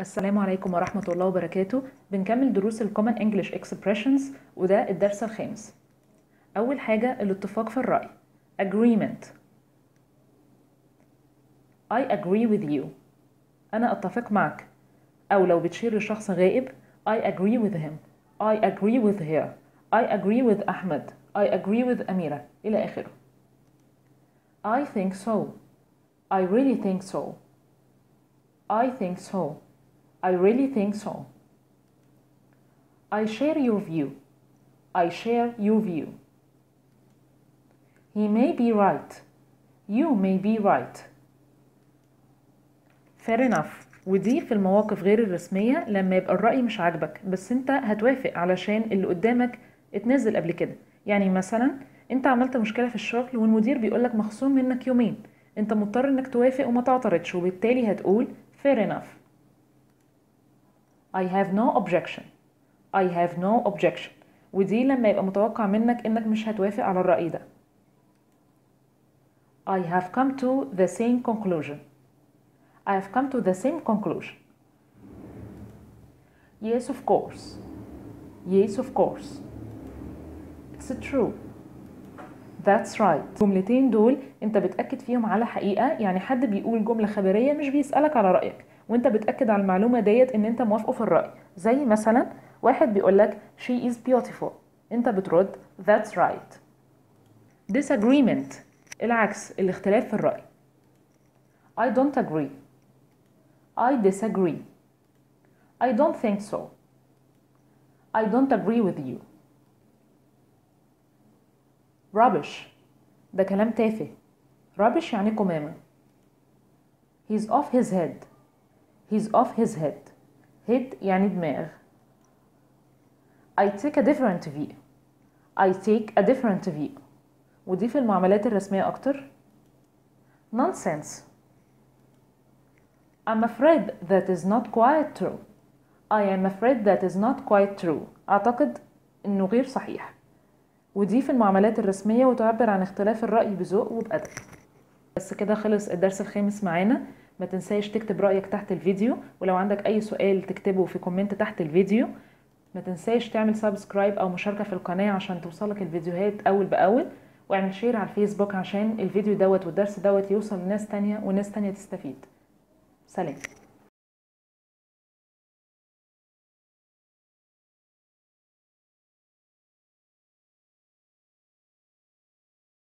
السلام عليكم ورحمة الله وبركاته بنكمل دروس ال Common English Expressions وده الدرس الخامس أول حاجة الاتفاق في الرأي Agreement I agree with you أنا أتفق معك أو لو بتشير لشخص غائب I agree with him I agree with her I agree with أحمد I agree with أميرة إلى آخره I think so I really think so I think so I really think so. I share your view. I share your view. He may be right. You may be right. Fair enough. ودي في المواقف غير الرسمية لما يبقى الرأي مش عاجبك بس انت هتوافق علشان اللي قدامك اتنزل قبل كده يعني مثلا انت عملت مشكلة في الشغل والمدير بيقولك مخصوم منك يومين انت مضطر انك توافق وما تعترضش وبالتالي هتقول fair enough I have no objection I have no objection ودي لما يبقى متوقع منك انك مش هتوافق على الرأي ده I have come to the same conclusion I have come to the same conclusion Yes of course Yes of course It's true That's right الجملتين دول انت بتأكد فيهم على حقيقة يعني حد بيقول جملة خبرية مش بيسألك على رأيك وانت بتأكد على المعلومة ديت ان انت موافقه في الرأي زي مثلا واحد بيقول لك she is beautiful انت بترد that's right disagreement العكس الاختلاف في الرأي I don't agree I disagree I don't think so I don't agree with you rubbish ده كلام تافه rubbish يعني قمامة he's off his head he's off his head. Head يعني دماغ. I take a different view. I take a different view. ودي في المعاملات الرسمية أكتر. Nonsense. I'm afraid that is not quite true. I am afraid that is not quite true. أعتقد إنه غير صحيح. ودي في المعاملات الرسمية وتعبر عن اختلاف الرأي بذوق وبأدب. بس كده خلص الدرس الخامس معانا. ما تنساش تكتب رأيك تحت الفيديو ولو عندك أي سؤال تكتبه في comment تحت الفيديو. ما تنساش تعمل subscribe أو مشاركة في القناة عشان توصلك الفيديوهات أول بأول. واعمل شير على الفيسبوك عشان الفيديو دوت والدرس دوت يوصل لناس تانية وناس تانية تستفيد. سلام.